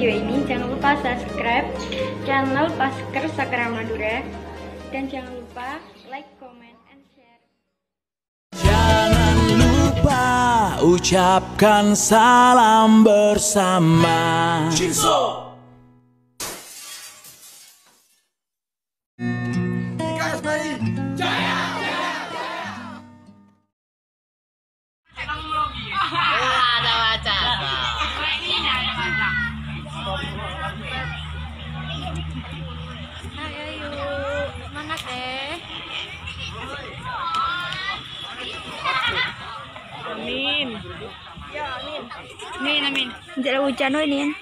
video ini, jangan lupa subscribe channel Pasker Sakra Madura dan jangan lupa like, comment, and share. Jangan lupa ucapkan salam bersama. Ayo, hujan ini.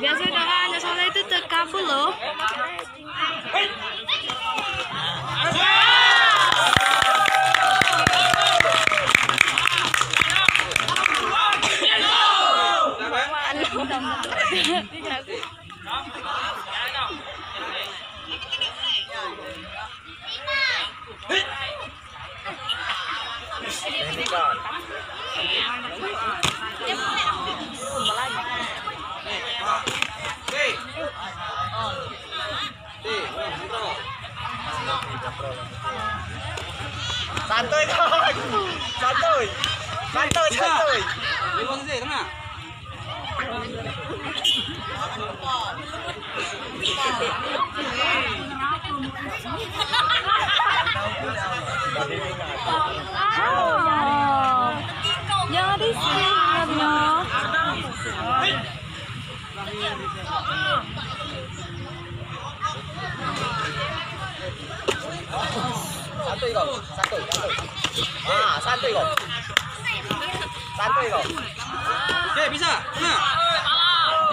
Biasa doa hanya sholat itu terkabul loh. Dán tới thôi. Dán tới Dán tới dán đi con tới dán tới 对的，三对，啊，三对的，三对的，对比赛，嗯，好，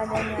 lah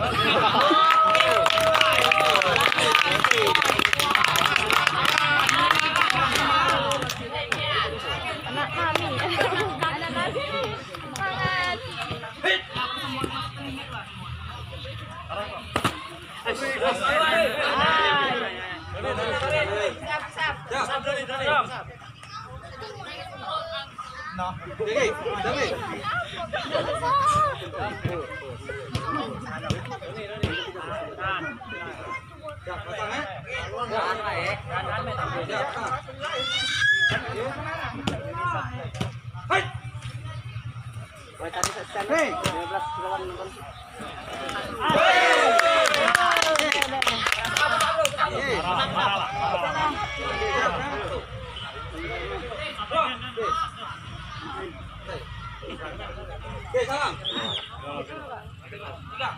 Ya, pasang eh. Ya, Hei. Wah, tadi saya stand. Hei. 12 kilo kan nonton. Oke, salam. Ya.